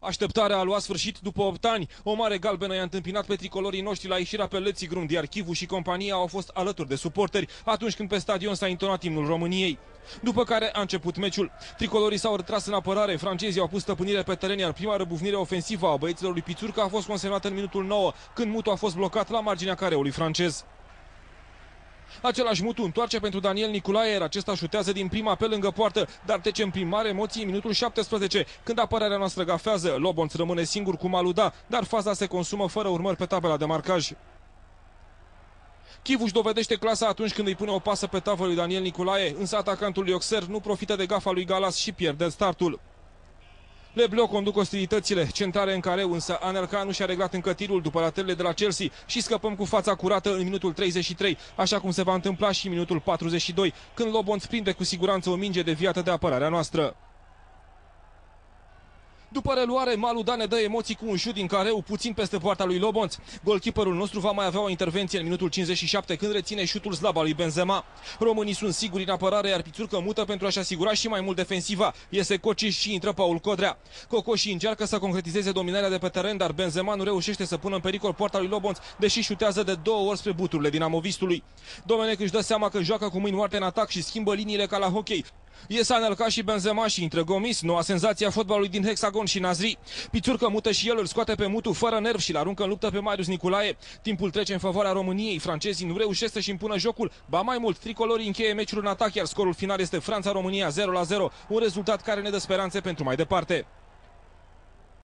Așteptarea a luat sfârșit după 8 ani. O mare galbenă i-a întâmpinat pe tricolorii noștri la ieșirea pe Lății Grund, iar Chivu și compania au fost alături de suporteri atunci când pe stadion s-a intonat imnul României. După care a început meciul. Tricolorii s-au retras în apărare, francezii au pus stăpânire pe teren, iar prima răbufnire ofensivă a băieților lui Pițurca a fost consemnată în minutul 9, când Mutu a fost blocat la marginea careului francez. Același mutu întoarce pentru Daniel Niculae, iar acesta șutează din prima pe lângă poartă, dar trecem prin mare emoții în minutul 17, când apărarea noastră gafează. Lobonț rămâne singur cu Maluda, dar faza se consumă fără urmări pe tabela de marcaj. Chivuș își dovedește clasa atunci când îi pune o pasă pe tavă lui Daniel Niculae, însă atacantul lui Oxer nu profită de gafa lui Galas și pierde startul. Leblo conduc ostilitățile, centrare în care însă Anelka nu și-a reglat încă tirul după ratelele de la Chelsea și scăpăm cu fața curată în minutul 33, așa cum se va întâmpla și în minutul 42, când Lobonț prinde cu siguranță o minge de viață de apărarea noastră. După reluare, Maluda ne dă emoții cu un șut din careu puțin peste poarta lui Lobonț. Golkeeperul nostru va mai avea o intervenție în minutul 57 când reține șutul slab al lui Benzema. Românii sunt siguri în apărare, iar Pițurcă mută pentru a-și asigura și mai mult defensiva. Iese Cociș și intră Paul Codrea. Cocoși încearcă să concretizeze dominarea de pe teren, dar Benzema nu reușește să pună în pericol poarta lui Lobonț, deși șutează de două ori spre buturile dinamovistului. Domenech își dă seama că joacă cu mâini moarte în atac și schimbă liniile ca la hockey. Ies Anelka și Benzema și intră Gomis, noua senzație a fotbalului din Hexagon și Nazri. Pițurcă mută și el, îl scoate pe Mutu fără nerv și l aruncă în luptă pe Marius Niculae. Timpul trece în favoarea României, francezii nu reușesc să-și impună jocul, ba mai mult, tricolorii încheie meciul în atac, iar scorul final este Franța-România 0 la 0, un rezultat care ne dă speranțe pentru mai departe.